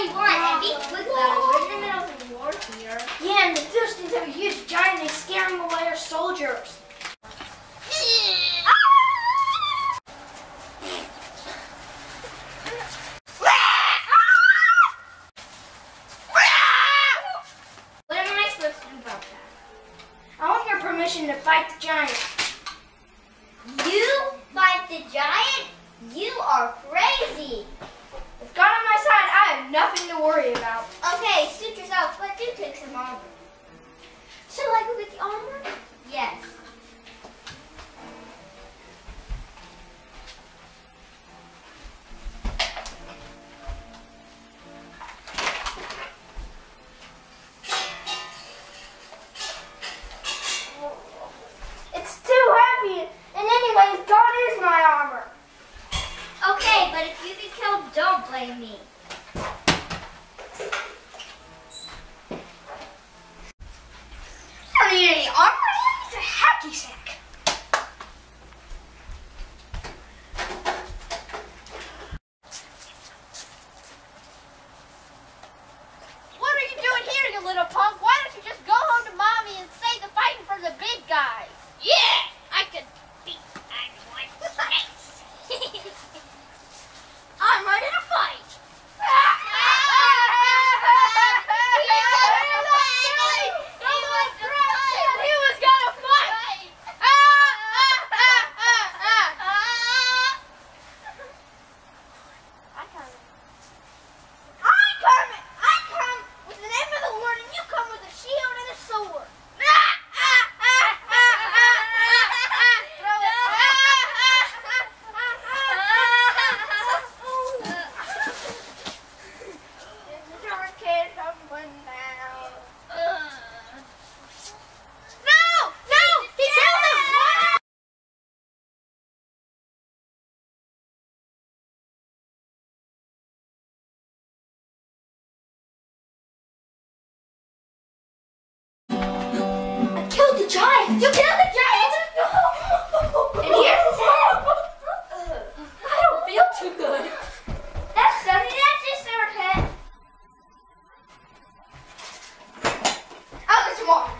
What do you want, Abby? Quick, We're in the middle of a war here. Yeah, and the Philistines have a huge giant and they're scaring away our soldiers. What am I supposed to do about that? I want your permission to fight the giant. You fight the giant? You are crazy. With God on my side, I have nothing to worry about. Okay, suit yourself, but do take some armor. Shall I go get the armor? Yes. It's Isaac. Shield giant! You killed the giant! No! And here's his head! I don't feel too good. That's something that's just never hit. Oh, there's more!